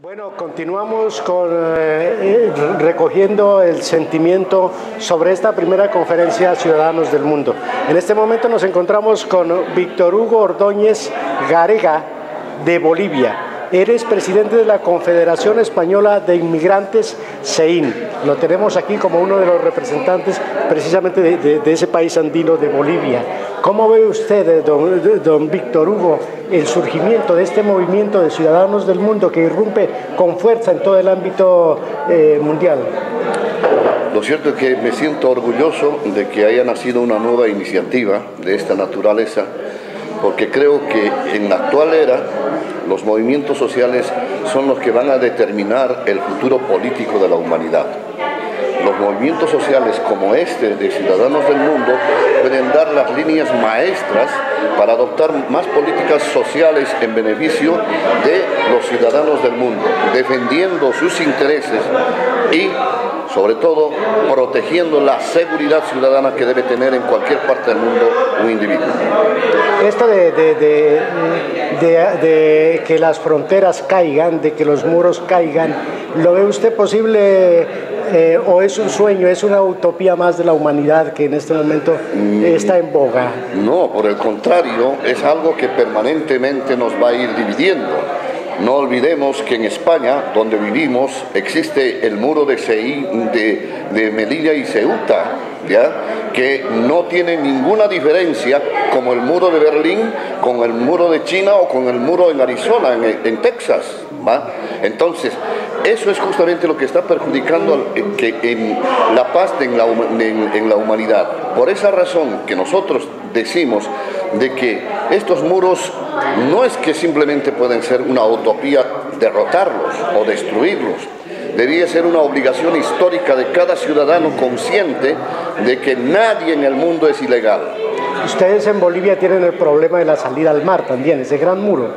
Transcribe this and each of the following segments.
Bueno, continuamos con, eh, recogiendo el sentimiento sobre esta primera conferencia Ciudadanos del Mundo. En este momento nos encontramos con Víctor Hugo Ordóñez Garega de Bolivia. Eres presidente de la Confederación Española de Inmigrantes, CEIN. Lo tenemos aquí como uno de los representantes precisamente de, ese país andino de Bolivia. ¿Cómo ve usted, don, don, Víctor Hugo, el surgimiento de este movimiento de ciudadanos del mundo que irrumpe con fuerza en todo el ámbito eh, mundial? Lo cierto es que me siento orgulloso de que haya nacido una nueva iniciativa de esta naturaleza, porque creo que en la actual era los movimientos sociales son los que van a determinar el futuro político de la humanidad. Los movimientos sociales como este de Ciudadanos del Mundo pueden dar las líneas maestras para adoptar más políticas sociales en beneficio de los ciudadanos del mundo, defendiendo sus intereses y sobre todo protegiendo la seguridad ciudadana que debe tener en cualquier parte del mundo un individuo. Esto de, de, que las fronteras caigan, de que los muros caigan, ¿lo ve usted posible eh, o es un sueño, es una utopía más de la humanidad que en este momento mm. está en boga? No, por el contrario, es algo que permanentemente nos va a ir dividiendo. No olvidemos que en España, donde vivimos, existe el muro de, de, de Melilla y Ceuta, que no tiene ninguna diferencia como el muro de Berlín con el muro de China o con el muro en Arizona, en, en Texas. ¿va? Entonces, eso es justamente lo que está perjudicando en la paz en la, en la humanidad. Por esa razón que nosotros decimos de que estos muros no es que simplemente pueden ser una utopía derrotarlos o destruirlos, debería ser una obligación histórica de cada ciudadano consciente de que nadie en el mundo es ilegal. Ustedes en Bolivia tienen el problema de la salida al mar también, ese gran muro.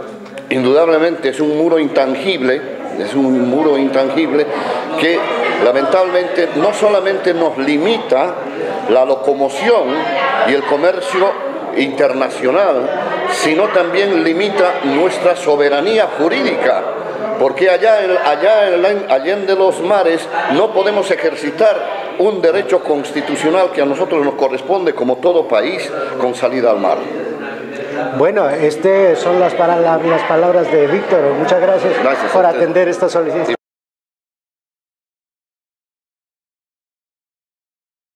Indudablemente es un muro intangible es un muro intangible que lamentablemente no solamente nos limita la locomoción y el comercio internacional, sino también limita nuestra soberanía jurídica, porque allá, allá en allende los mares no podemos ejercitar un derecho constitucional que a nosotros nos corresponde como todo país con salida al mar. Bueno, este son las, palabras, las palabras de Víctor. Muchas gracias, por atender esta solicitud.